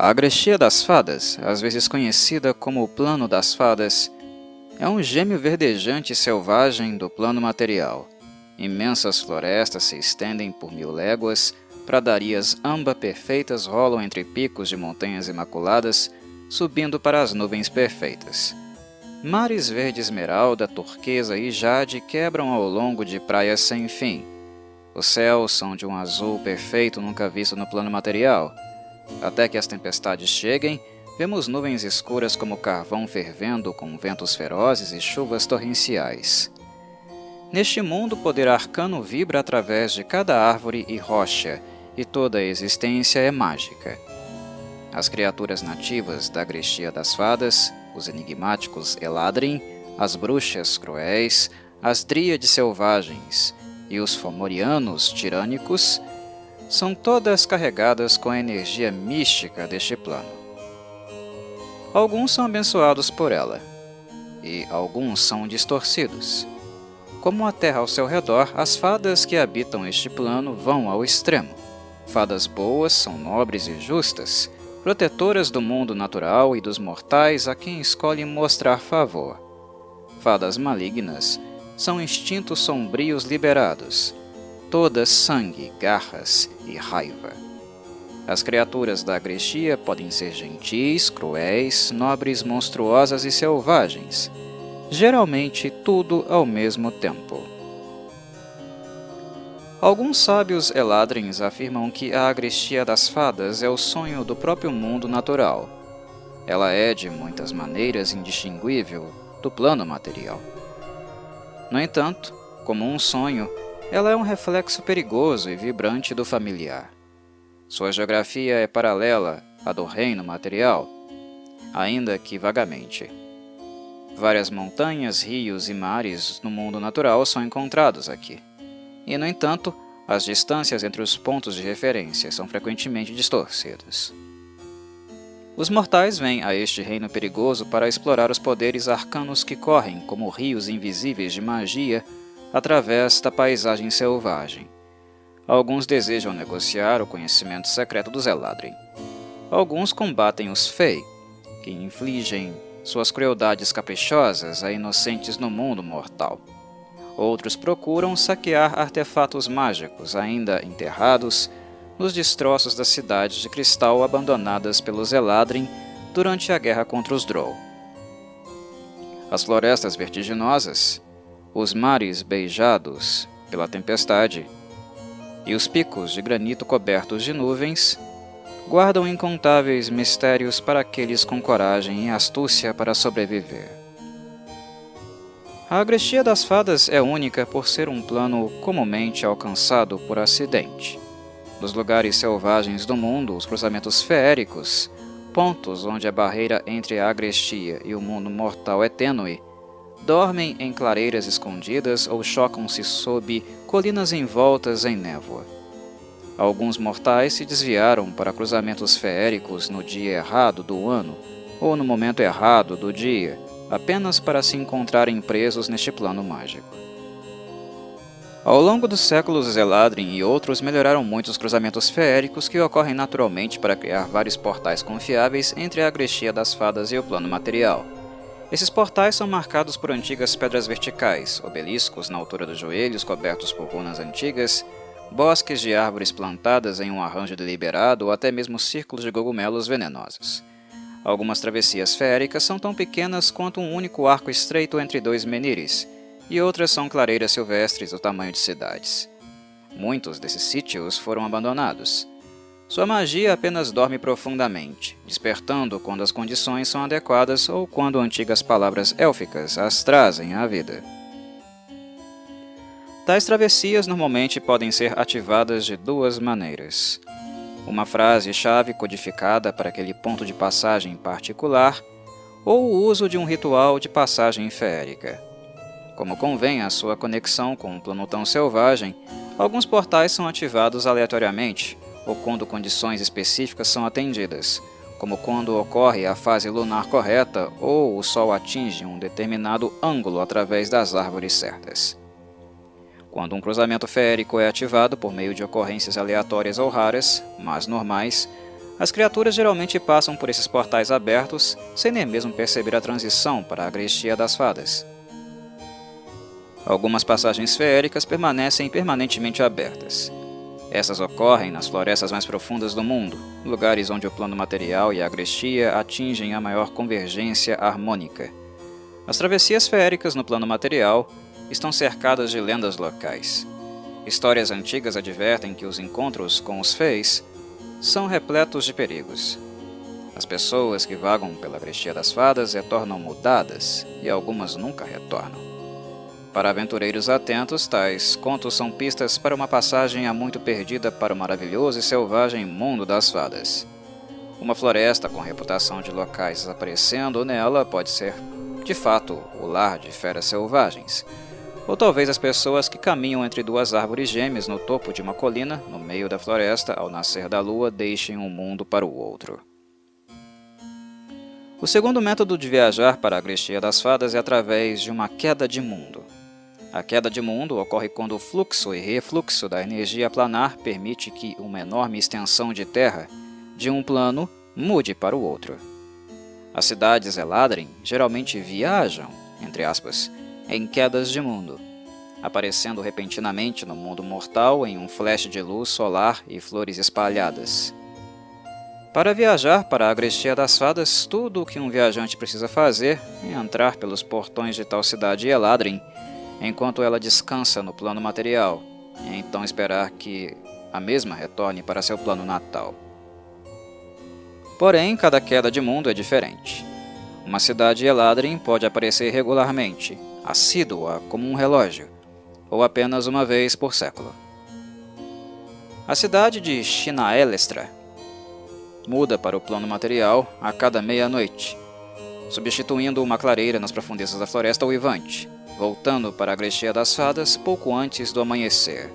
A Agrestia das Fadas, às vezes conhecida como o Plano das Fadas, é um gêmeo verdejante e selvagem do plano material. Imensas florestas se estendem por mil léguas, pradarias amba perfeitas rolam entre picos de montanhas imaculadas, subindo para as nuvens perfeitas. Mares verde esmeralda, turquesa e jade quebram ao longo de praias sem fim. Os céus são de um azul perfeito nunca visto no plano material. Até que as tempestades cheguem, vemos nuvens escuras como carvão fervendo com ventos ferozes e chuvas torrenciais. Neste mundo, o poder arcano vibra através de cada árvore e rocha, e toda a existência é mágica. As criaturas nativas da Grestia das Fadas os enigmáticos Eladrin, as bruxas cruéis, as dríades selvagens e os fomorianos tirânicos são todas carregadas com a energia mística deste plano. Alguns são abençoados por ela, e alguns são distorcidos. Como a terra ao seu redor, as fadas que habitam este plano vão ao extremo. Fadas boas são nobres e justas, protetoras do mundo natural e dos mortais a quem escolhe mostrar favor. Fadas malignas são instintos sombrios liberados, todas sangue, garras e raiva. As criaturas da agrestia podem ser gentis, cruéis, nobres, monstruosas e selvagens, geralmente tudo ao mesmo tempo. Alguns sábios eladrins afirmam que a agrestia das fadas é o sonho do próprio mundo natural. Ela é, de muitas maneiras, indistinguível do plano material. No entanto, como um sonho, ela é um reflexo perigoso e vibrante do familiar. Sua geografia é paralela à do reino material, ainda que vagamente. Várias montanhas, rios e mares no mundo natural são encontrados aqui e, no entanto, as distâncias entre os pontos de referência são frequentemente distorcidas. Os mortais vêm a este reino perigoso para explorar os poderes arcanos que correm como rios invisíveis de magia através da paisagem selvagem. Alguns desejam negociar o conhecimento secreto dos Eladrin. Alguns combatem os Fey, que infligem suas crueldades caprichosas a inocentes no mundo mortal. Outros procuram saquear artefatos mágicos ainda enterrados nos destroços das cidades de cristal abandonadas pelos Eladrin durante a guerra contra os Drow. As florestas vertiginosas, os mares beijados pela tempestade e os picos de granito cobertos de nuvens guardam incontáveis mistérios para aqueles com coragem e astúcia para sobreviver. A agrestia das fadas é única por ser um plano comumente alcançado por acidente. Nos lugares selvagens do mundo, os cruzamentos feéricos, pontos onde a barreira entre a agrestia e o mundo mortal é tênue, dormem em clareiras escondidas ou chocam-se sob colinas envoltas em névoa. Alguns mortais se desviaram para cruzamentos feéricos no dia errado do ano ou no momento errado do dia apenas para se encontrarem presos neste plano mágico. Ao longo dos séculos, os Eladrin e outros melhoraram muito os cruzamentos feéricos que ocorrem naturalmente para criar vários portais confiáveis entre a agrestia das fadas e o plano material. Esses portais são marcados por antigas pedras verticais, obeliscos na altura dos joelhos cobertos por runas antigas, bosques de árvores plantadas em um arranjo deliberado ou até mesmo círculos de cogumelos venenosos. Algumas travessias féricas são tão pequenas quanto um único arco estreito entre dois menires, e outras são clareiras silvestres do tamanho de cidades. Muitos desses sítios foram abandonados. Sua magia apenas dorme profundamente, despertando quando as condições são adequadas ou quando antigas palavras élficas as trazem à vida. Tais travessias normalmente podem ser ativadas de duas maneiras uma frase-chave codificada para aquele ponto de passagem particular, ou o uso de um ritual de passagem férica. Como convém à sua conexão com um plano tão selvagem, alguns portais são ativados aleatoriamente, ou quando condições específicas são atendidas, como quando ocorre a fase lunar correta ou o Sol atinge um determinado ângulo através das árvores certas. Quando um cruzamento férico é ativado por meio de ocorrências aleatórias ou raras, mas normais, As criaturas geralmente passam por esses portais abertos sem nem mesmo perceber a transição para a Agrestia das Fadas. Algumas passagens feéricas permanecem permanentemente abertas. Essas ocorrem nas florestas mais profundas do mundo, lugares onde o plano material e a agrestia atingem a maior convergência harmônica. As travessias feéricas no plano material estão cercadas de lendas locais. Histórias antigas advertem que os encontros com os feis são repletos de perigos. As pessoas que vagam pela Grestia das Fadas retornam mudadas e algumas nunca retornam. Para aventureiros atentos, tais contos são pistas para uma passagem há muito perdida para o maravilhoso e selvagem mundo das fadas. Uma floresta com reputação de locais aparecendo nela pode ser, de fato, o lar de feras selvagens, ou talvez as pessoas que caminham entre duas árvores gêmeas no topo de uma colina, no meio da floresta, ao nascer da lua, deixem um mundo para o outro. O segundo método de viajar para a Grestia das Fadas é através de uma queda de mundo. A queda de mundo ocorre quando o fluxo e refluxo da energia planar permite que uma enorme extensão de terra, de um plano, mude para o outro. As cidades Eladrin geralmente viajam, entre aspas, em quedas de mundo, aparecendo repentinamente no mundo mortal em um flash de luz solar e flores espalhadas. Para viajar para a Agrestia das Fadas, tudo o que um viajante precisa fazer é entrar pelos portões de tal cidade Eladrin, enquanto ela descansa no plano material, e então esperar que a mesma retorne para seu plano natal. Porém, cada queda de mundo é diferente. Uma cidade Eladrin pode aparecer regularmente, assídua como um relógio, ou apenas uma vez por século. A cidade de Chinaelestra muda para o plano material a cada meia-noite, substituindo uma clareira nas profundezas da floresta uivante, voltando para a Grestia das Fadas pouco antes do amanhecer.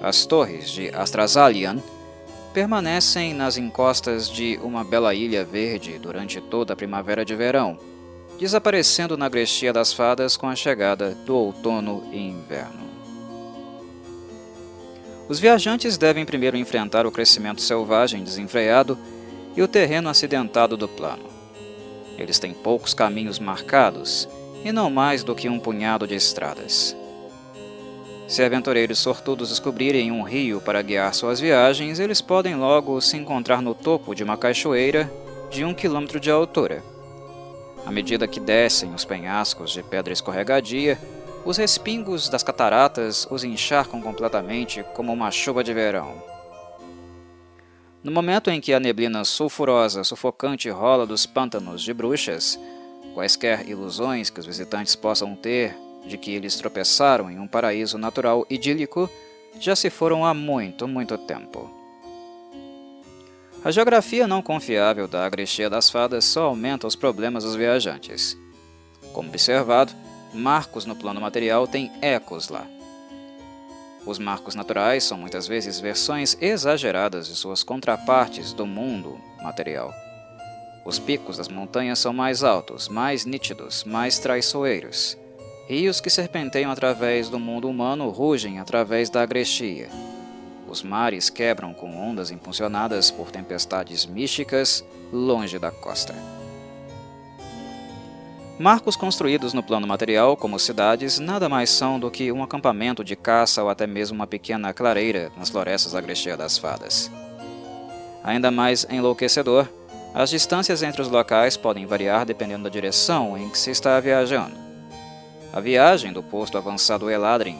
As torres de Astrazalian permanecem nas encostas de uma bela ilha verde durante toda a primavera de verão, desaparecendo na Grestia das Fadas com a chegada do outono e inverno. Os viajantes devem primeiro enfrentar o crescimento selvagem desenfreado e o terreno acidentado do plano. Eles têm poucos caminhos marcados e não mais do que um punhado de estradas. Se aventureiros sortudos descobrirem um rio para guiar suas viagens, eles podem logo se encontrar no topo de uma cachoeira de um quilômetro de altura à medida que descem os penhascos de pedra escorregadia, os respingos das cataratas os encharcam completamente como uma chuva de verão. No momento em que a neblina sulfurosa sufocante rola dos pântanos de bruxas, quaisquer ilusões que os visitantes possam ter de que eles tropeçaram em um paraíso natural idílico já se foram há muito, muito tempo. A geografia não confiável da Agrestia das Fadas só aumenta os problemas dos viajantes. Como observado, marcos no plano material têm ecos lá. Os marcos naturais são muitas vezes versões exageradas de suas contrapartes do mundo material. Os picos das montanhas são mais altos, mais nítidos, mais traiçoeiros. Rios que serpenteiam através do mundo humano rugem através da agrestia. Os mares quebram com ondas impulsionadas por tempestades místicas longe da costa. Marcos construídos no plano material, como cidades, nada mais são do que um acampamento de caça ou até mesmo uma pequena clareira nas florestas da das Fadas. Ainda mais enlouquecedor, as distâncias entre os locais podem variar dependendo da direção em que se está viajando. A viagem do posto avançado Eladrin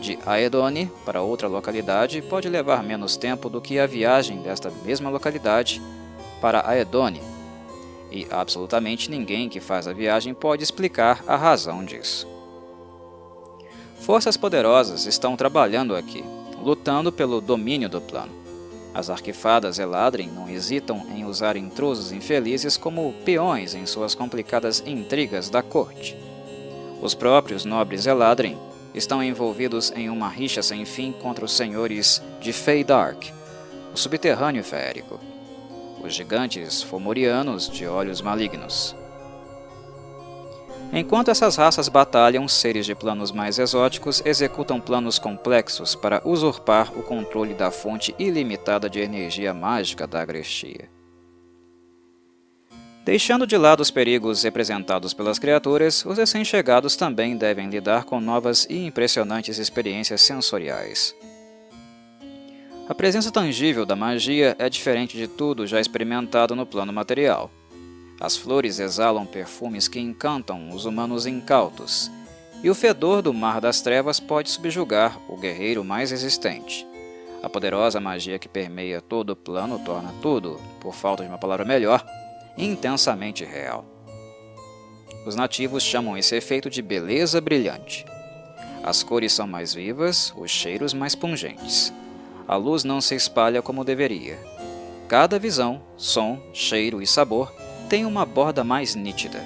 de Aedone para outra localidade pode levar menos tempo do que a viagem desta mesma localidade para Aedone, e absolutamente ninguém que faz a viagem pode explicar a razão disso. Forças poderosas estão trabalhando aqui, lutando pelo domínio do plano. As arquifadas Eladrin não hesitam em usar intrusos infelizes como peões em suas complicadas intrigas da corte. Os próprios nobres Eladrin estão envolvidos em uma rixa sem fim contra os senhores de Feydark, o subterrâneo férico, os gigantes fomorianos de olhos malignos. Enquanto essas raças batalham, seres de planos mais exóticos executam planos complexos para usurpar o controle da fonte ilimitada de energia mágica da Agrestia. Deixando de lado os perigos representados pelas criaturas, os recém-chegados também devem lidar com novas e impressionantes experiências sensoriais. A presença tangível da magia é diferente de tudo já experimentado no plano material. As flores exalam perfumes que encantam os humanos incautos, e o fedor do mar das trevas pode subjugar o guerreiro mais resistente. A poderosa magia que permeia todo o plano torna tudo, por falta de uma palavra melhor, intensamente real. Os nativos chamam esse efeito de beleza brilhante. As cores são mais vivas, os cheiros mais pungentes. A luz não se espalha como deveria. Cada visão, som, cheiro e sabor tem uma borda mais nítida.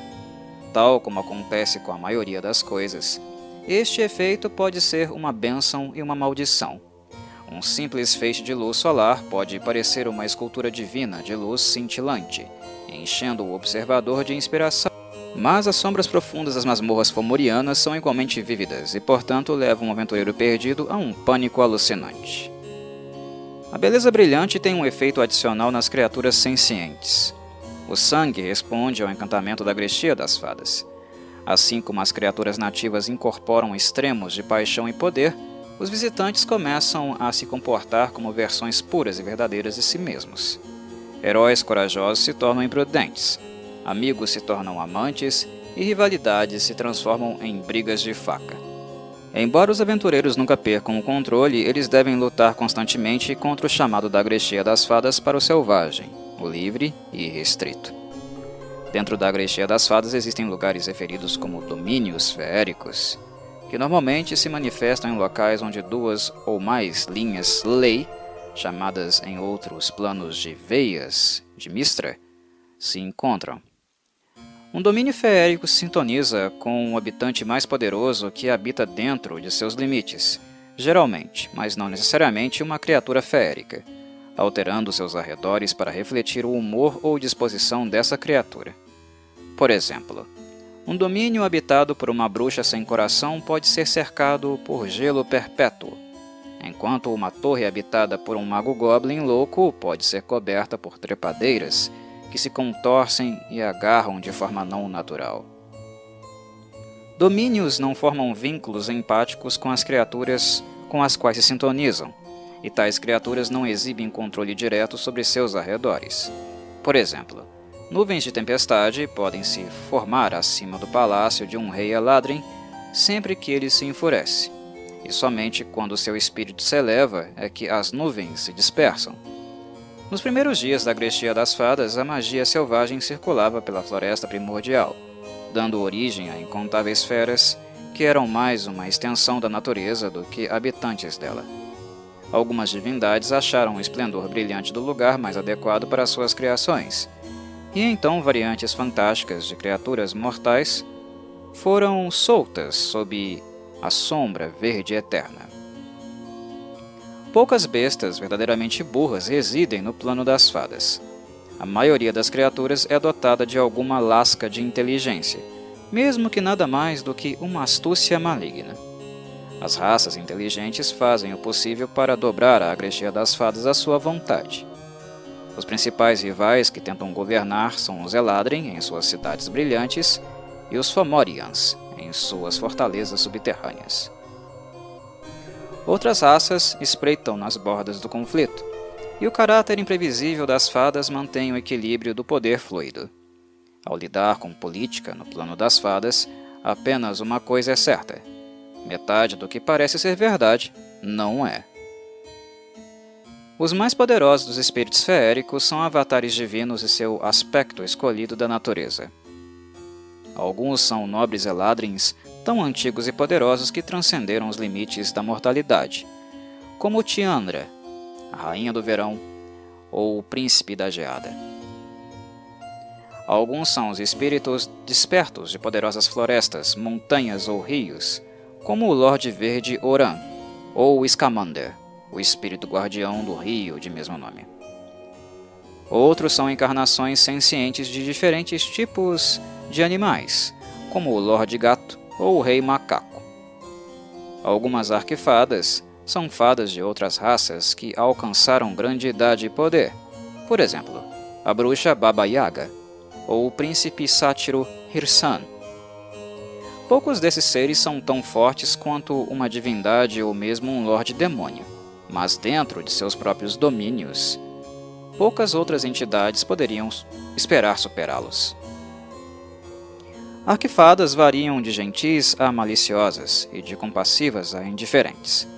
Tal como acontece com a maioria das coisas, este efeito pode ser uma bênção e uma maldição. Um simples feixe de luz solar pode parecer uma escultura divina de luz cintilante, enchendo o observador de inspiração. Mas as sombras profundas das masmorras fomorianas são igualmente vívidas e, portanto, levam um aventureiro perdido a um pânico alucinante. A beleza brilhante tem um efeito adicional nas criaturas sencientes. O sangue responde ao encantamento da grestia das fadas. Assim como as criaturas nativas incorporam extremos de paixão e poder, os visitantes começam a se comportar como versões puras e verdadeiras de si mesmos. Heróis corajosos se tornam imprudentes, amigos se tornam amantes e rivalidades se transformam em brigas de faca. Embora os aventureiros nunca percam o controle, eles devem lutar constantemente contra o chamado da Grexia das Fadas para o selvagem, o livre e restrito. Dentro da Grexia das Fadas existem lugares referidos como domínios feéricos, que normalmente se manifestam em locais onde duas ou mais linhas lei chamadas em outros planos de veias de Mistra, se encontram. Um domínio feérico sintoniza com um habitante mais poderoso que habita dentro de seus limites, geralmente, mas não necessariamente uma criatura feérica, alterando seus arredores para refletir o humor ou disposição dessa criatura. Por exemplo, um domínio habitado por uma bruxa sem coração pode ser cercado por gelo perpétuo, enquanto uma torre habitada por um mago goblin louco pode ser coberta por trepadeiras que se contorcem e agarram de forma não natural. Domínios não formam vínculos empáticos com as criaturas com as quais se sintonizam, e tais criaturas não exibem controle direto sobre seus arredores. Por exemplo, nuvens de tempestade podem se formar acima do palácio de um rei Eladrin sempre que ele se enfurece, e somente quando seu espírito se eleva é que as nuvens se dispersam. Nos primeiros dias da Grestia das Fadas, a magia selvagem circulava pela floresta primordial, dando origem a incontáveis feras que eram mais uma extensão da natureza do que habitantes dela. Algumas divindades acharam o esplendor brilhante do lugar mais adequado para suas criações, e então variantes fantásticas de criaturas mortais foram soltas sob a sombra verde eterna. Poucas bestas verdadeiramente burras residem no plano das fadas. A maioria das criaturas é dotada de alguma lasca de inteligência, mesmo que nada mais do que uma astúcia maligna. As raças inteligentes fazem o possível para dobrar a agrestia das fadas à sua vontade. Os principais rivais que tentam governar são os Eladrin em suas cidades brilhantes e os Fomorians em suas fortalezas subterrâneas. Outras raças espreitam nas bordas do conflito, e o caráter imprevisível das fadas mantém o equilíbrio do poder fluido. Ao lidar com política no plano das fadas, apenas uma coisa é certa: metade do que parece ser verdade não é. Os mais poderosos dos espíritos feéricos são avatares divinos e seu aspecto escolhido da natureza. Alguns são nobres eladrins tão antigos e poderosos que transcenderam os limites da mortalidade, como Tiandra, a rainha do verão, ou o príncipe da geada. Alguns são os espíritos despertos de poderosas florestas, montanhas ou rios, como o Lorde Verde Oran, ou Scamander, o espírito guardião do rio de mesmo nome. Outros são encarnações sencientes de diferentes tipos de animais, como o Lorde Gato ou o Rei Macaco. Algumas arquifadas são fadas de outras raças que alcançaram grande idade e poder. Por exemplo, a bruxa Baba Yaga ou o príncipe sátiro Hirsan. Poucos desses seres são tão fortes quanto uma divindade ou mesmo um Lorde Demônio, mas dentro de seus próprios domínios, poucas outras entidades poderiam esperar superá-los. Arquifadas variam de gentis a maliciosas e de compassivas a indiferentes.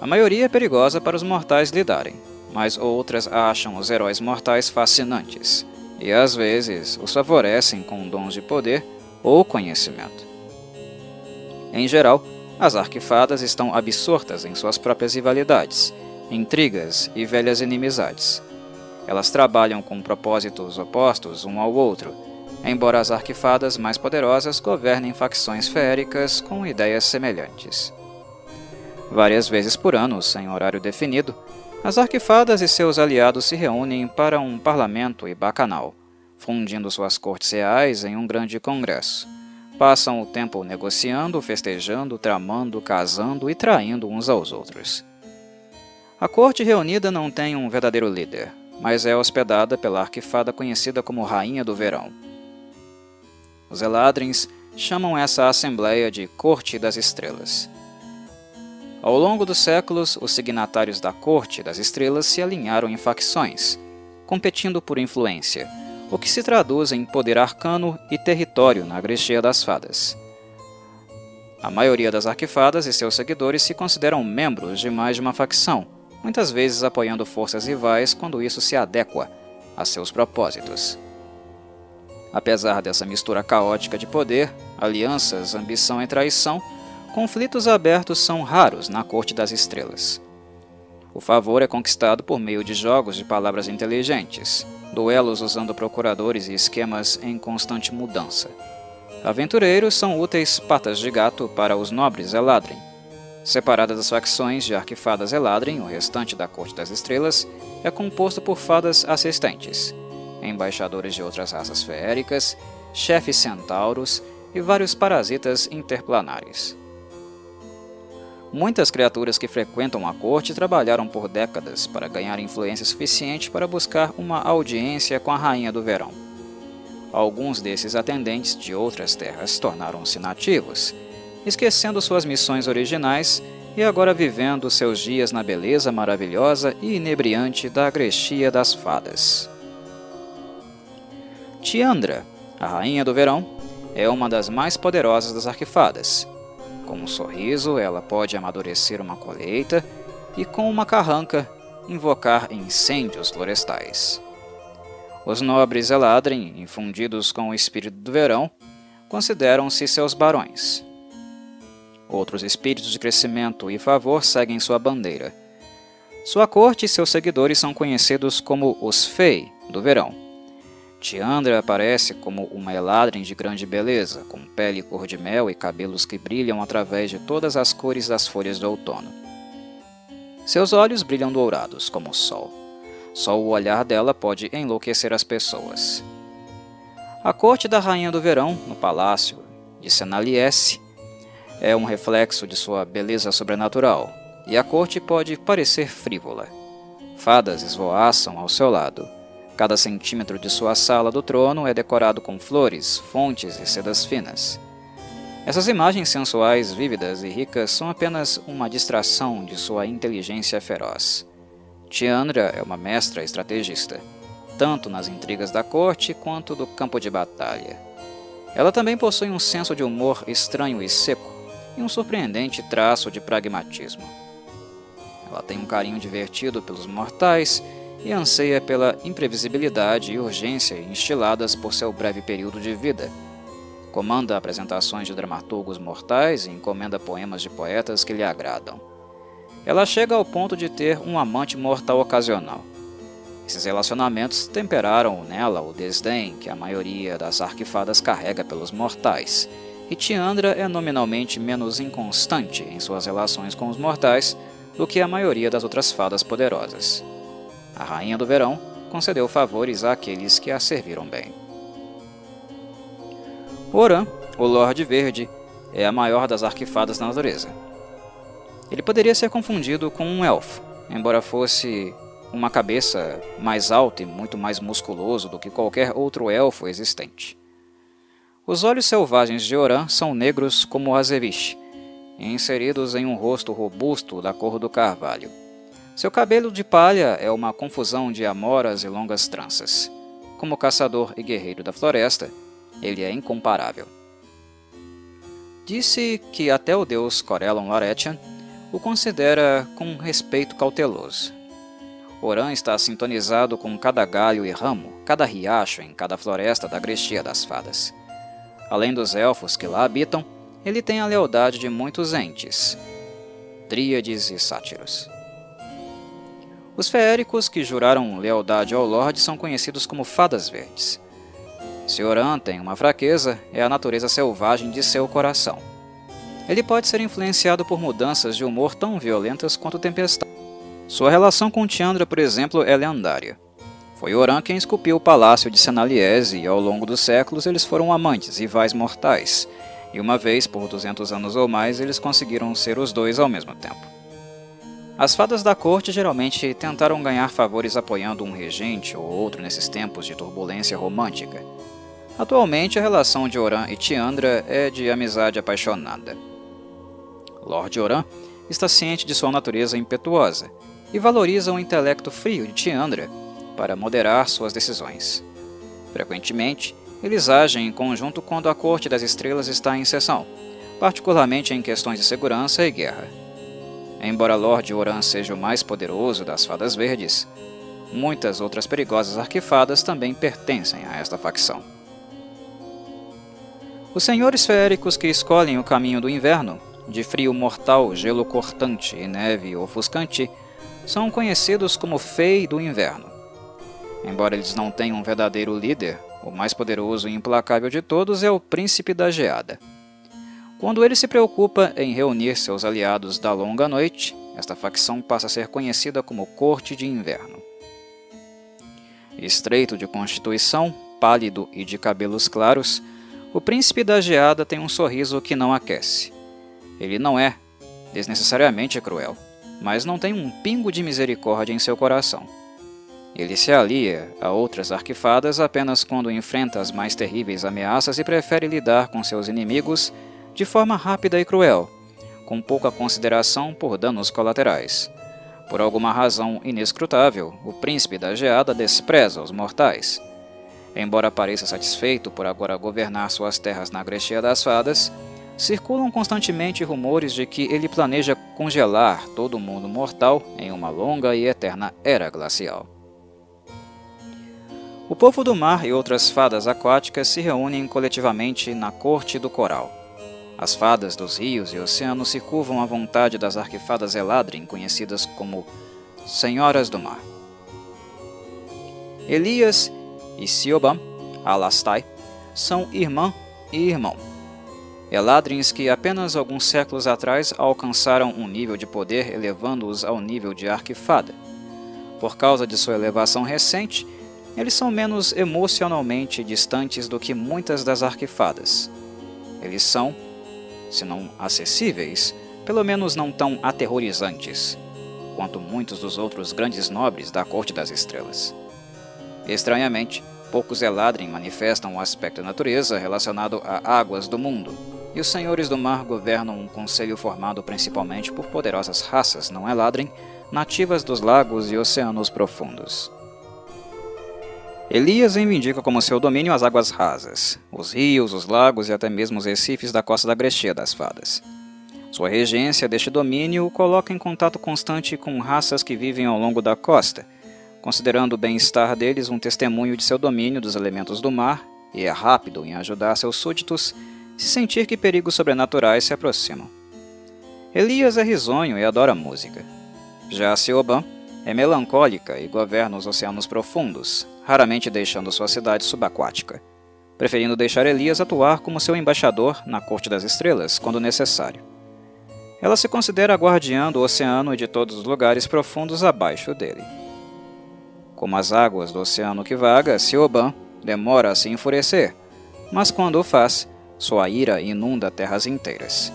A maioria é perigosa para os mortais lidarem, mas outras acham os heróis mortais fascinantes e às vezes os favorecem com dons de poder ou conhecimento. Em geral, as arquifadas estão absortas em suas próprias rivalidades, intrigas e velhas inimizades. Elas trabalham com propósitos opostos um ao outro, embora as arquifadas mais poderosas governem facções féricas com ideias semelhantes. Várias vezes por ano, sem horário definido, as arquifadas e seus aliados se reúnem para um parlamento e bacanal, fundindo suas cortes reais em um grande congresso. Passam o tempo negociando, festejando, tramando, casando e traindo uns aos outros. A corte reunida não tem um verdadeiro líder, mas é hospedada pela arquifada conhecida como Rainha do Verão. Os Eladrins chamam essa assembleia de Corte das Estrelas. Ao longo dos séculos, os signatários da Corte das Estrelas se alinharam em facções, competindo por influência, o que se traduz em poder arcano e território na Grestia das Fadas. A maioria das arquifadas e seus seguidores se consideram membros de mais de uma facção, muitas vezes apoiando forças rivais quando isso se adequa a seus propósitos. Apesar dessa mistura caótica de poder, alianças, ambição e traição, conflitos abertos são raros na Corte das Estrelas. O favor é conquistado por meio de jogos de palavras inteligentes, duelos usando procuradores e esquemas em constante mudança. Aventureiros são úteis patas de gato para os nobres Eladrin. Separada das facções de arquifadas Eladrin, o restante da Corte das Estrelas é composto por fadas assistentes, embaixadores de outras raças feéricas, chefes centauros e vários parasitas interplanares. Muitas criaturas que frequentam a corte trabalharam por décadas para ganhar influência suficiente para buscar uma audiência com a Rainha do Verão. Alguns desses atendentes de outras terras tornaram-se nativos, esquecendo suas missões originais e agora vivendo seus dias na beleza maravilhosa e inebriante da Agrestia das Fadas. Tiandra, a Rainha do Verão, é uma das mais poderosas das arquifadas com um sorriso, ela pode amadurecer uma colheita e, com uma carranca, invocar incêndios florestais. Os nobres Eladrin, infundidos com o espírito do verão, consideram-se seus barões. Outros espíritos de crescimento e favor seguem sua bandeira. Sua corte e seus seguidores são conhecidos como os Fei do verão. Tiandra aparece como uma Eladrin de grande beleza, com pele cor de mel e cabelos que brilham através de todas as cores das folhas do outono. Seus olhos brilham dourados, como o sol. Só o olhar dela pode enlouquecer as pessoas. A corte da Rainha do Verão, no palácio de Senaliesse, é um reflexo de sua beleza sobrenatural, e a corte pode parecer frívola. Fadas esvoaçam ao seu lado Cada centímetro de sua sala do trono é decorado com flores, fontes e sedas finas. Essas imagens sensuais, vívidas e ricas são apenas uma distração de sua inteligência feroz. Tiandra é uma mestra estrategista, tanto nas intrigas da corte quanto do campo de batalha. Ela também possui um senso de humor estranho e seco e um surpreendente traço de pragmatismo. Ela tem um carinho divertido pelos mortais e anseia pela imprevisibilidade e urgência instiladas por seu breve período de vida. Comanda apresentações de dramaturgos mortais e encomenda poemas de poetas que lhe agradam. Ela chega ao ponto de ter um amante mortal ocasional. Esses relacionamentos temperaram nela o desdém que a maioria das arquifadas carrega pelos mortais, e Tiandra é nominalmente menos inconstante em suas relações com os mortais do que a maioria das outras fadas poderosas. A rainha do verão concedeu favores àqueles que a serviram bem. Oran o Lorde Verde é a maior das arquifadas da natureza. Ele poderia ser confundido com um elfo, embora fosse uma cabeça mais alta e muito mais musculoso do que qualquer outro elfo existente. Os olhos selvagens de Oran são negros como o azeviche, inseridos em um rosto robusto da cor do carvalho. Seu cabelo de palha é uma confusão de amoras e longas tranças. Como caçador e guerreiro da floresta, ele é incomparável. Disse que até o deus Corellon Laretian o considera com respeito cauteloso. Oran está sintonizado com cada galho e ramo, cada riacho em cada floresta da Grestia das Fadas. Além dos elfos que lá habitam, ele tem a lealdade de muitos entes, tríades e sátiros. Os feéricos que juraram lealdade ao Lorde são conhecidos como Fadas Verdes. Se Oran tem uma fraqueza, é a natureza selvagem de seu coração. Ele pode ser influenciado por mudanças de humor tão violentas quanto tempestade. Sua relação com Tiandra, por exemplo, é lendária. Foi Oran quem esculpiu o palácio de Senaliese e ao longo dos séculos eles foram amantes, rivais mortais, e uma vez por 200 anos ou mais eles conseguiram ser os dois ao mesmo tempo. As fadas da corte geralmente tentaram ganhar favores apoiando um regente ou outro nesses tempos de turbulência romântica. Atualmente, a relação de Oran e Tiandra é de amizade apaixonada. Lord Oran está ciente de sua natureza impetuosa e valoriza o intelecto frio de Tiandra para moderar suas decisões. Frequentemente, eles agem em conjunto quando a Corte das Estrelas está em sessão, particularmente em questões de segurança e guerra. Embora Lord Oran seja o mais poderoso das Fadas Verdes, muitas outras perigosas arquifadas também pertencem a esta facção. Os senhores féricos que escolhem o caminho do inverno de frio mortal, gelo cortante e neve ofuscante, são conhecidos como Fei do Inverno. Embora eles não tenham um verdadeiro líder, o mais poderoso e implacável de todos é o Príncipe da Geada. Quando ele se preocupa em reunir seus aliados da longa noite, esta facção passa a ser conhecida como Corte de Inverno. Estreito de constituição, pálido e de cabelos claros, o Príncipe da Geada tem um sorriso que não aquece. Ele não é desnecessariamente cruel, mas não tem um pingo de misericórdia em seu coração. Ele se alia a outras arquifadas apenas quando enfrenta as mais terríveis ameaças e prefere lidar com seus inimigos de forma rápida e cruel, com pouca consideração por danos colaterais. Por alguma razão inescrutável, o príncipe da geada despreza os mortais. Embora pareça satisfeito por agora governar suas terras na Grestia das Fadas, circulam constantemente rumores de que ele planeja congelar todo o mundo mortal em uma longa e eterna era glacial. O povo do mar e outras fadas aquáticas se reúnem coletivamente na Corte do Coral. As fadas dos rios e oceanos se curvam à vontade das arquifadas Eladrin, conhecidas como Senhoras do Mar. Elias e Siobam, Alastai, são irmã e irmão Eladrins que apenas alguns séculos atrás alcançaram um nível de poder elevando-os ao nível de arquifada. Por causa de sua elevação recente, eles são menos emocionalmente distantes do que muitas das arquifadas. Eles são, se não acessíveis, pelo menos não tão aterrorizantes, quanto muitos dos outros grandes nobres da Corte das Estrelas. Estranhamente, poucos Eladrin manifestam o um aspecto da natureza relacionado a águas do mundo, e os senhores do mar governam um conselho formado principalmente por poderosas raças não eladrin, nativas dos lagos e oceanos profundos. Elias reivindica como seu domínio as águas rasas, os rios, os lagos e até mesmo os recifes da costa da Grestia das Fadas. Sua regência deste domínio o coloca em contato constante com raças que vivem ao longo da costa, considerando o bem-estar deles um testemunho de seu domínio dos elementos do mar e é rápido em ajudar seus súditos se sentir que perigos sobrenaturais se aproximam. Elias é risonho e adora música. Já Sioban é melancólica e governa os oceanos profundos, raramente deixando sua cidade subaquática, preferindo deixar Elias atuar como seu embaixador na Corte das Estrelas quando necessário. Ela se considera a guardiã do oceano e de todos os lugares profundos abaixo dele. Como as águas do oceano que vaga, Sioban demora a se enfurecer, mas quando o faz, Sua ira inunda terras inteiras.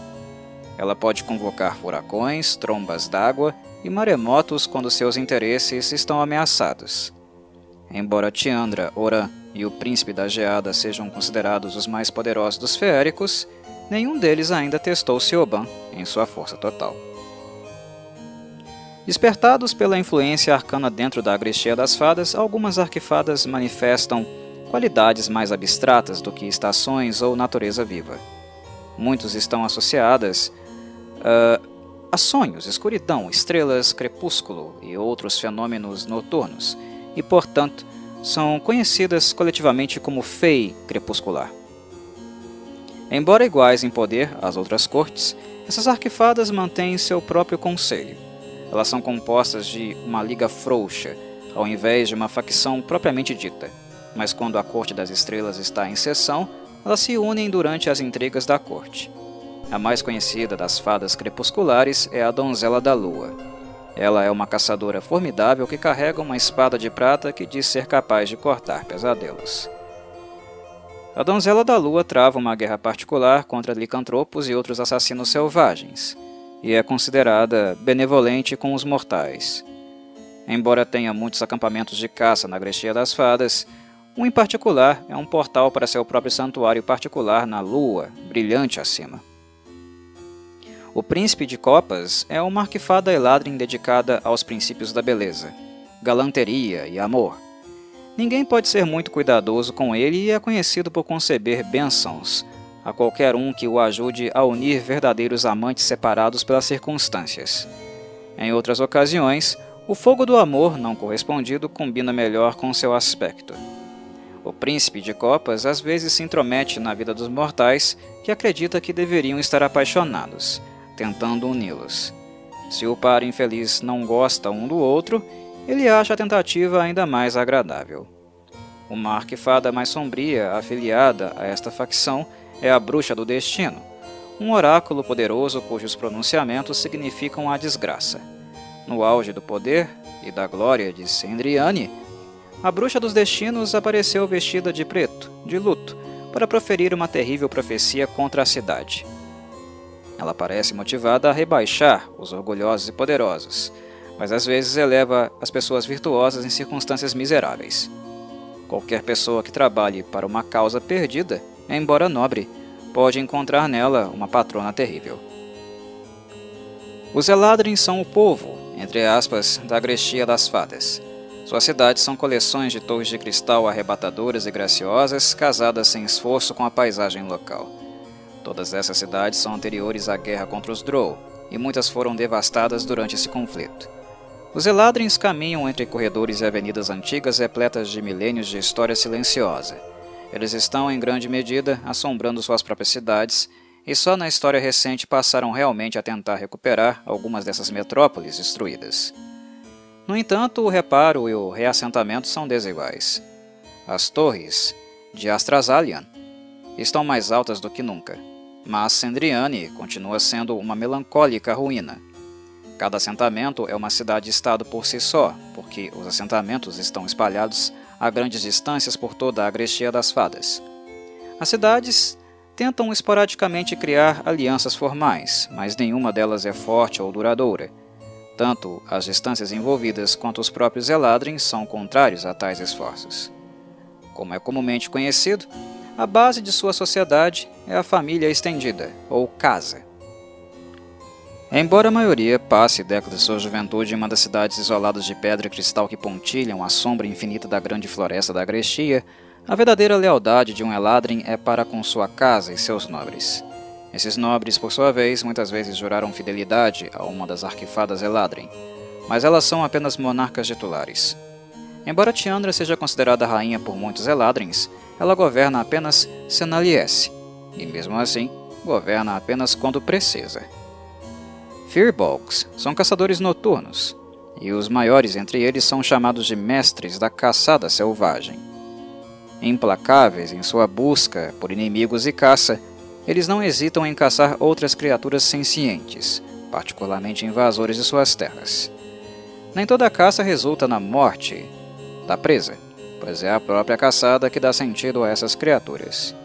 Ela pode convocar furacões, trombas d'água e maremotos quando seus interesses estão ameaçados. Embora Tiandra, Oran e o Príncipe da Geada sejam considerados os mais poderosos dos feéricos, nenhum deles ainda testou Sioban em sua força total. Despertados pela influência arcana dentro da Agrestia das Fadas, algumas arquifadas manifestam qualidades mais abstratas do que estações ou natureza viva. Muitos estão associadas uh, a sonhos, escuridão, estrelas, crepúsculo e outros fenômenos noturnos, e, portanto, são conhecidas coletivamente como Fei crepuscular. Embora iguais em poder às outras cortes, essas arquifadas mantêm seu próprio conselho. Elas são compostas de uma liga frouxa, ao invés de uma facção propriamente dita. Mas quando a Corte das Estrelas está em sessão, elas se unem durante as intrigas da corte. A mais conhecida das fadas crepusculares é a Donzela da Lua. Ela é uma caçadora formidável que carrega uma espada de prata que diz ser capaz de cortar pesadelos. A Donzela da Lua trava uma guerra particular contra licantropos e outros assassinos selvagens, e é considerada benevolente com os mortais. Embora tenha muitos acampamentos de caça na Grestia das Fadas, um em particular é um portal para seu próprio santuário particular na Lua, brilhante acima. O Príncipe de Copas é uma arquifada Eladrin dedicada aos princípios da beleza, galanteria e amor. Ninguém pode ser muito cuidadoso com ele e é conhecido por conceber bênçãos a qualquer um que o ajude a unir verdadeiros amantes separados pelas circunstâncias. Em outras ocasiões, o fogo do amor não correspondido combina melhor com seu aspecto. O príncipe de copas às vezes se intromete na vida dos mortais que acredita que deveriam estar apaixonados, tentando uni-los. Se o par infeliz não gosta um do outro, ele acha a tentativa ainda mais agradável. Uma arquifada mais sombria afiliada a esta facção é a Bruxa do Destino, um oráculo poderoso cujos pronunciamentos significam a desgraça. No auge do poder e da glória de Sendriane, a Bruxa dos Destinos apareceu vestida de preto, de luto, para proferir uma terrível profecia contra a cidade. Ela parece motivada a rebaixar os orgulhosos e poderosos, mas às vezes eleva as pessoas virtuosas em circunstâncias miseráveis. Qualquer pessoa que trabalhe para uma causa perdida, embora nobre, pode encontrar nela uma patrona terrível. Os Eladrins são o povo, entre aspas, da Grestia das Fadas. Suas cidades são coleções de torres de cristal arrebatadoras e graciosas, casadas sem esforço com a paisagem local. Todas essas cidades são anteriores à guerra contra os Drow, e muitas foram devastadas durante esse conflito. Os Eladrins caminham entre corredores e avenidas antigas repletas de milênios de história silenciosa. Eles estão, em grande medida, assombrando suas próprias cidades, e só na história recente passaram realmente a tentar recuperar algumas dessas metrópoles destruídas. No entanto, o reparo e o reassentamento são desiguais. As torres de Astrazalian estão mais altas do que nunca, mas Sendriane continua sendo uma melancólica ruína. Cada assentamento é uma cidade-estado por si só, porque os assentamentos estão espalhados a grandes distâncias por toda a Agrestia das Fadas. As cidades tentam esporadicamente criar alianças formais, mas nenhuma delas é forte ou duradoura. Tanto as distâncias envolvidas quanto os próprios Eladrin são contrários a tais esforços. Como é comumente conhecido, a base de sua sociedade é a família estendida, ou casa. Embora a maioria passe décadas de sua juventude em uma das cidades isoladas de pedra e cristal que pontilham a sombra infinita da grande floresta da Agrestia, a verdadeira lealdade de um Eladrin é para com sua casa e seus nobres. Esses nobres, por sua vez, muitas vezes juraram fidelidade a uma das arquifadas Eladrin, mas elas são apenas monarcas titulares. Embora Tiandra seja considerada rainha por muitos Eladrins, ela governa apenas Senaliesse, e mesmo assim, governa apenas quando precisa. Firbolgs são caçadores noturnos, e os maiores entre eles são chamados de mestres da caçada selvagem. Implacáveis em sua busca por inimigos e caça, eles não hesitam em caçar outras criaturas sencientes, particularmente invasores de suas terras. Nem toda caça resulta na morte da presa pois é a própria caçada que dá sentido a essas criaturas.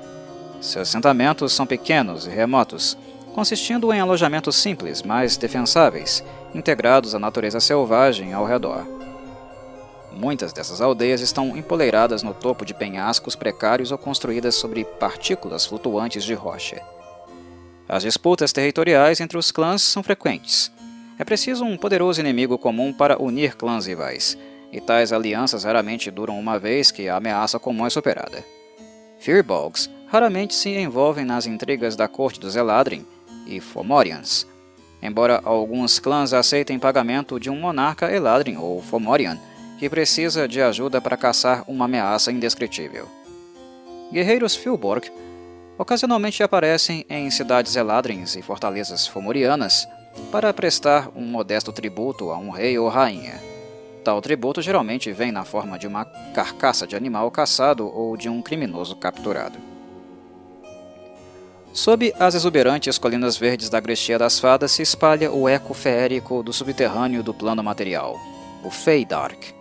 Seus assentamentos são pequenos e remotos, consistindo em alojamentos simples, mas defensáveis, integrados à natureza selvagem ao redor. Muitas dessas aldeias estão empoleiradas no topo de penhascos precários ou construídas sobre partículas flutuantes de rocha. As disputas territoriais entre os clãs são frequentes. É preciso um poderoso inimigo comum para unir clãs rivais, e tais alianças raramente duram uma vez que a ameaça comum é superada. Firbolgs raramente se envolvem nas intrigas da corte dos Eladrin e Fomorians, embora alguns clãs aceitem pagamento de um monarca Eladrin ou Fomorian que precisa de ajuda para caçar uma ameaça indescritível. Guerreiros Filborg ocasionalmente aparecem em cidades Eladrins e fortalezas fomorianas para prestar um modesto tributo a um rei ou rainha. Tal tributo geralmente vem na forma de uma carcaça de animal caçado ou de um criminoso capturado. Sob as exuberantes colinas verdes da Grestia das Fadas se espalha o eco feérico do subterrâneo do plano material, o Feydark.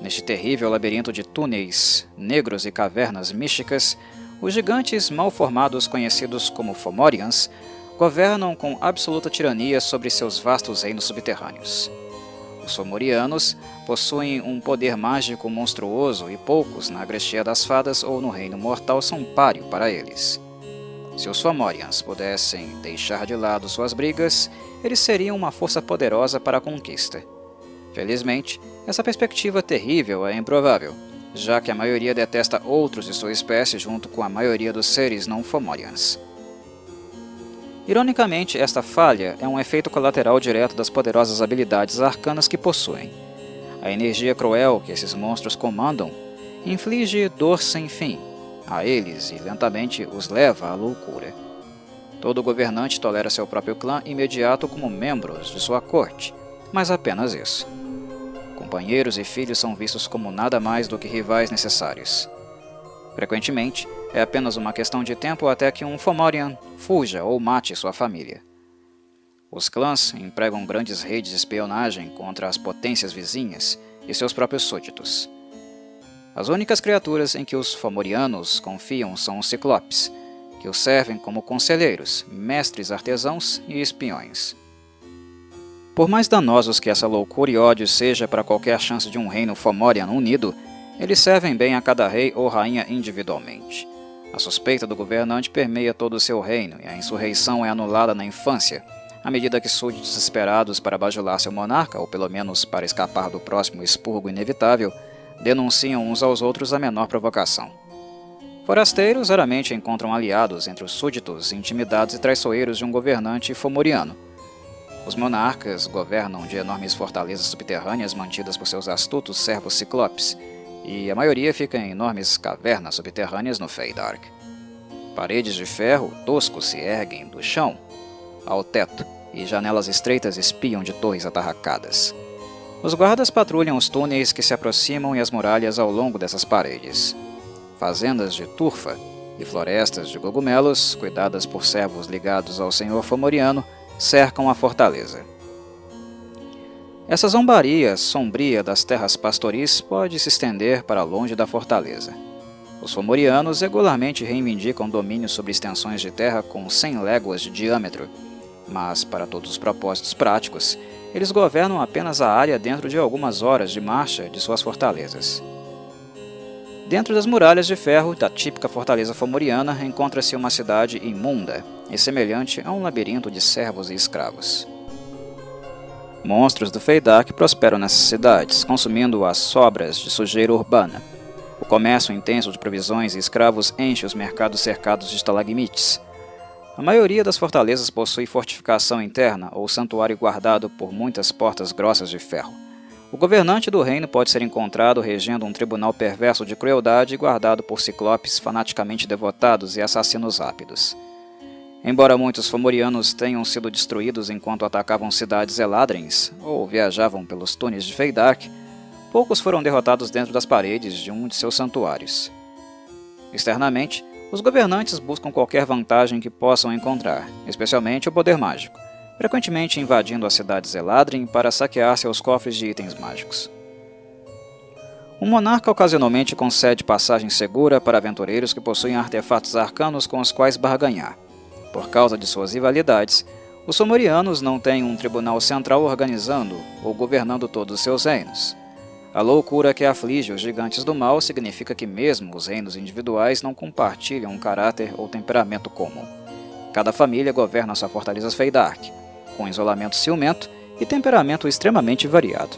Neste terrível labirinto de túneis negros e cavernas místicas, os gigantes mal formados conhecidos como Fomorians governam com absoluta tirania sobre seus vastos reinos subterrâneos. Os Fomorianos possuem um poder mágico monstruoso e poucos na Grestia das Fadas ou no Reino Mortal são páreo para eles. Se os Fomorians pudessem deixar de lado suas brigas, eles seriam uma força poderosa para a conquista. Felizmente, essa perspectiva terrível é improvável, já que a maioria detesta outros de sua espécie junto com a maioria dos seres não Fomorians. Ironicamente, esta falha é um efeito colateral direto das poderosas habilidades arcanas que possuem. A energia cruel que esses monstros comandam inflige dor sem fim, a eles e lentamente os leva à loucura. Todo governante tolera seu próprio clã imediato como membros de sua corte, mas apenas isso. Companheiros e filhos são vistos como nada mais do que rivais necessários. Frequentemente, é apenas uma questão de tempo até que um Fomorian fuja ou mate sua família. Os clãs empregam grandes redes de espionagem contra as potências vizinhas e seus próprios súditos. As únicas criaturas em que os Fomorianos confiam são os Ciclopes, que os servem como conselheiros, mestres artesãos e espiões. Por mais danosos que essa loucura e ódio seja para qualquer chance de um reino Fomorian unido, eles servem bem a cada rei ou rainha individualmente. A suspeita do governante permeia todo o seu reino e a insurreição é anulada na infância, à medida que súditos esperados para bajular seu monarca, ou pelo menos para escapar do próximo expurgo inevitável, denunciam uns aos outros a menor provocação. Forasteiros raramente encontram aliados entre os súditos intimidados e traiçoeiros de um governante fomoriano. Os monarcas governam de enormes fortalezas subterrâneas mantidas por seus astutos servos ciclopes, e a maioria fica em enormes cavernas subterrâneas no Feydark. Paredes de ferro tosco se erguem do chão ao teto, e janelas estreitas espiam de torres atarracadas. Os guardas patrulham os túneis que se aproximam e as muralhas ao longo dessas paredes. Fazendas de turfa e florestas de cogumelos, cuidadas por servos ligados ao senhor Fomoriano, cercam a fortaleza. Essa zombaria sombria das terras pastoris pode se estender para longe da fortaleza. Os Fomorianos regularmente reivindicam domínio sobre extensões de terra com 100 léguas de diâmetro, mas, para todos os propósitos práticos, eles governam apenas a área dentro de algumas horas de marcha de suas fortalezas. Dentro das muralhas de ferro da típica fortaleza fomoriana encontra-se uma cidade imunda e semelhante a um labirinto de servos e escravos. Monstros do Feidak prosperam nessas cidades, consumindo as sobras de sujeira urbana. O comércio intenso de provisões e escravos enche os mercados cercados de estalagmites, a maioria das fortalezas possui fortificação interna ou santuário guardado por muitas portas grossas de ferro. O governante do reino pode ser encontrado regendo um tribunal perverso de crueldade guardado por ciclopes fanaticamente devotados e assassinos rápidos. Embora muitos fomorianos tenham sido destruídos enquanto atacavam cidades eladrins ou viajavam pelos túneis de Feydark, poucos foram derrotados dentro das paredes de um de seus santuários. Externamente, os governantes buscam qualquer vantagem que possam encontrar, especialmente o poder mágico, frequentemente invadindo as cidades Eladrin para saquear seus cofres de itens mágicos. O monarca ocasionalmente concede passagem segura para aventureiros que possuem artefatos arcanos com os quais barganhar. Por causa de suas rivalidades, os Somorianos não têm um tribunal central organizando ou governando todos os seus reinos. A loucura que aflige os gigantes do mal significa que mesmo os reinos individuais não compartilham um caráter ou temperamento comum. Cada família governa sua fortaleza Feydark, com isolamento ciumento e temperamento extremamente variado.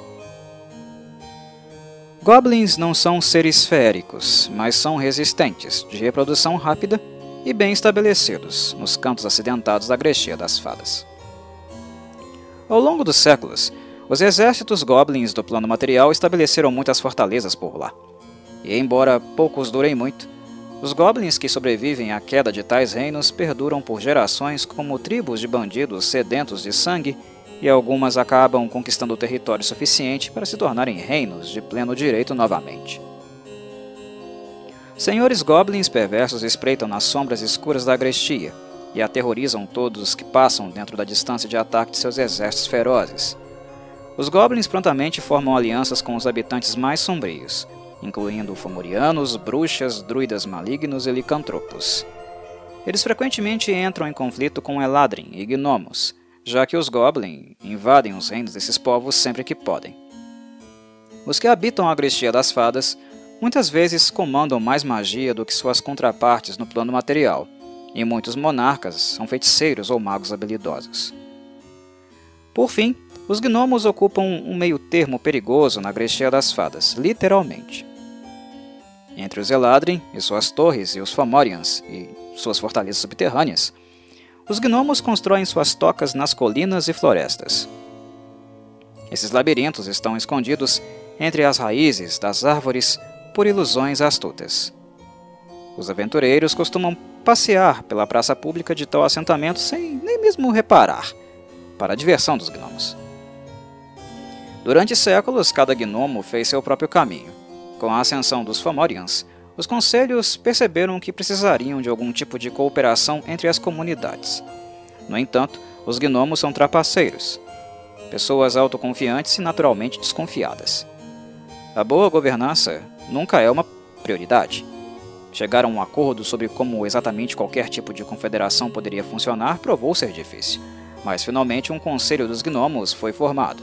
Goblins não são seres féricos, mas são resistentes, de reprodução rápida e bem estabelecidos nos cantos acidentados da Grexia das Fadas. Ao longo dos séculos, os exércitos goblins do plano material estabeleceram muitas fortalezas por lá. E embora poucos durem muito, os goblins que sobrevivem à queda de tais reinos perduram por gerações como tribos de bandidos sedentos de sangue e algumas acabam conquistando território suficiente para se tornarem reinos de pleno direito novamente. Senhores goblins perversos espreitam nas sombras escuras da Agrestia e aterrorizam todos os que passam dentro da distância de ataque de seus exércitos ferozes. Os goblins prontamente formam alianças com os habitantes mais sombrios, incluindo fomorianos, bruxas, druidas malignos e licantropos. Eles frequentemente entram em conflito com Eladrin e gnomos, já que os Goblin invadem os reinos desses povos sempre que podem. Os que habitam a Agrestia das Fadas muitas vezes comandam mais magia do que suas contrapartes no plano material, e muitos monarcas são feiticeiros ou magos habilidosos. Por fim, os gnomos ocupam um meio termo perigoso na Agrestia das Fadas, literalmente. Entre os Eladrin e suas torres e os Fomorians e suas fortalezas subterrâneas, os gnomos constroem suas tocas nas colinas e florestas. Esses labirintos estão escondidos entre as raízes das árvores por ilusões astutas. Os aventureiros costumam passear pela praça pública de tal assentamento sem nem mesmo reparar, para a diversão dos gnomos. Durante séculos, cada gnomo fez seu próprio caminho. Com a ascensão dos Fomorians, os conselhos perceberam que precisariam de algum tipo de cooperação entre as comunidades. No entanto, os gnomos são trapaceiros, pessoas autoconfiantes e naturalmente desconfiadas. A boa governança nunca é uma prioridade. Chegar a um acordo sobre como exatamente qualquer tipo de confederação poderia funcionar provou ser difícil, mas finalmente um conselho dos gnomos foi formado.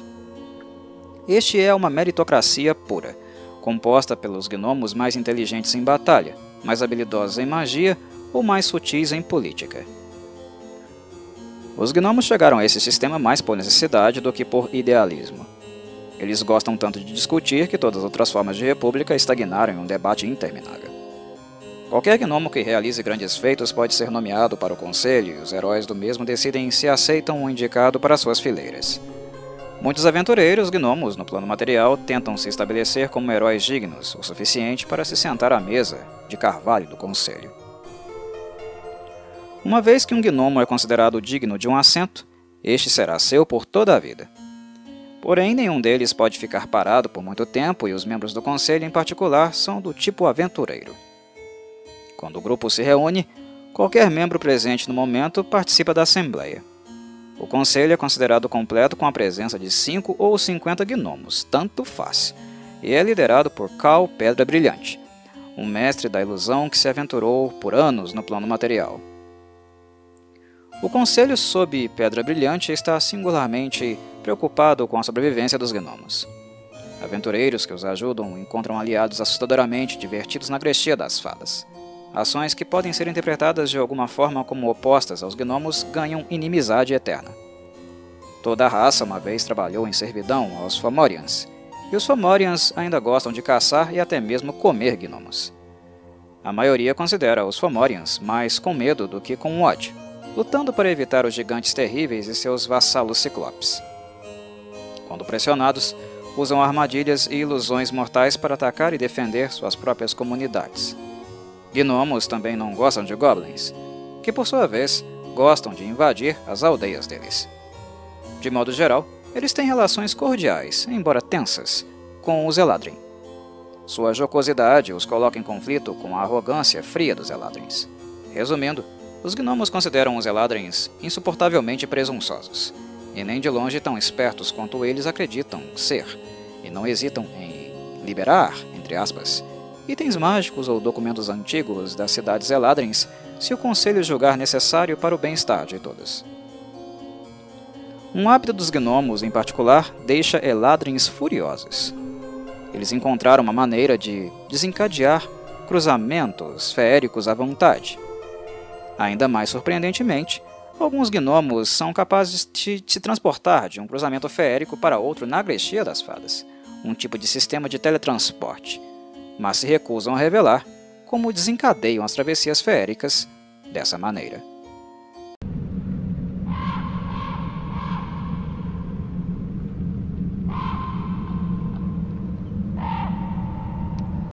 Este é uma meritocracia pura composta pelos gnomos mais inteligentes em batalha, mais habilidosos em magia ou mais sutis em política. Os gnomos chegaram a esse sistema mais por necessidade do que por idealismo. Eles gostam tanto de discutir que todas as outras formas de república estagnaram em um debate interminável. Qualquer gnomo que realize grandes feitos pode ser nomeado para o conselho e os heróis do mesmo decidem se aceitam um indicado para suas fileiras. Muitos aventureiros gnomos no plano material tentam se estabelecer como heróis dignos o suficiente para se sentar à mesa de carvalho do conselho. Uma vez que um gnomo é considerado digno de um assento, este será seu por toda a vida. Porém, nenhum deles pode ficar parado por muito tempo e os membros do conselho em particular são do tipo aventureiro. Quando o grupo se reúne, qualquer membro presente no momento participa da assembleia. O conselho é considerado completo com a presença de 5 ou 50 gnomos, tanto faz, e é liderado por Cal Pedra Brilhante, um mestre da ilusão que se aventurou por anos no plano material. O conselho sob Pedra Brilhante está singularmente preocupado com a sobrevivência dos gnomos. Aventureiros que os ajudam encontram aliados assustadoramente divertidos na Grexia das Fadas. Ações que podem ser interpretadas de alguma forma como opostas aos gnomos ganham inimizade eterna. Toda a raça uma vez trabalhou em servidão aos Fomorians, e os Fomorians ainda gostam de caçar e até mesmo comer gnomos. A maioria considera os Fomorians mais com medo do que com ódio, lutando para evitar os gigantes terríveis e seus vassalos ciclopes. Quando pressionados, usam armadilhas e ilusões mortais para atacar e defender suas próprias comunidades. Gnomos também não gostam de goblins, que por sua vez gostam de invadir as aldeias deles. De modo geral, eles têm relações cordiais, embora tensas, com os Eladrin. Sua jocosidade os coloca em conflito com a arrogância fria dos Eladrins. Resumindo, os gnomos consideram os Eladrins insuportavelmente presunçosos, e nem de longe tão espertos quanto eles acreditam ser, e não hesitam em liberar, entre aspas, itens mágicos ou documentos antigos das cidades Eladrins se o Conselho julgar necessário para o bem-estar de todos. Um hábito dos gnomos, em particular, deixa Eladrins furiosos. Eles encontraram uma maneira de desencadear cruzamentos feéricos à vontade. Ainda mais surpreendentemente, alguns gnomos são capazes de se transportar de um cruzamento feérico para outro na Grestia das Fadas, um tipo de sistema de teletransporte, mas se recusam a revelar como desencadeiam as travessias feéricas dessa maneira.